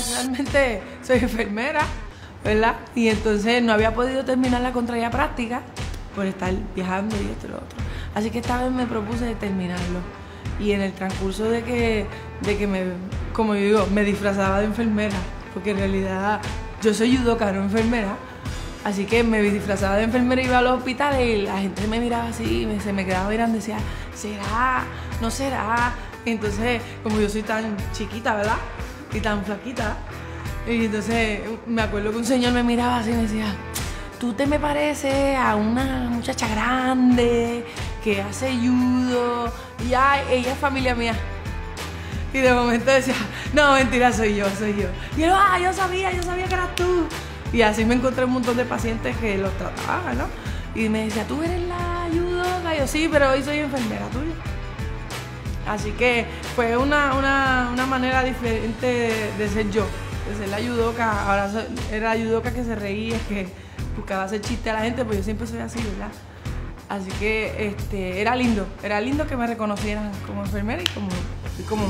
realmente soy enfermera, ¿verdad? Y entonces no había podido terminar la contraria práctica por estar viajando y esto y lo otro. Así que esta vez me propuse terminarlo. Y en el transcurso de que, de que me, como yo digo, me disfrazaba de enfermera, porque en realidad yo soy judoka, no enfermera, Así que me disfrazaba de enfermera, iba a los hospitales y la gente me miraba así, se me quedaba mirando y decía, ¿será? ¿No será? entonces, como yo soy tan chiquita, ¿verdad? Y tan flaquita. Y entonces me acuerdo que un señor me miraba así y me decía, tú te me pareces a una muchacha grande que hace judo. Y ya, ella es familia mía. Y de momento decía, no, mentira, soy yo, soy yo. Y yo, ah, yo sabía, yo sabía que eras tú. Y así me encontré un montón de pacientes que los trataban, ¿no? Y me decía, ¿tú eres la ayuda? yo, sí, pero hoy soy enfermera tuya. Así que fue una, una, manera diferente de, ser yo, de ser la yudoka. Ahora era la yudoka que se reía, que buscaba hacer chiste a la gente, pues yo siempre soy así, ¿verdad? Así que este, era lindo, era lindo que me reconocieran como enfermera y como, y como.